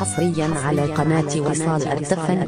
حصريا على قناة وصال الدفن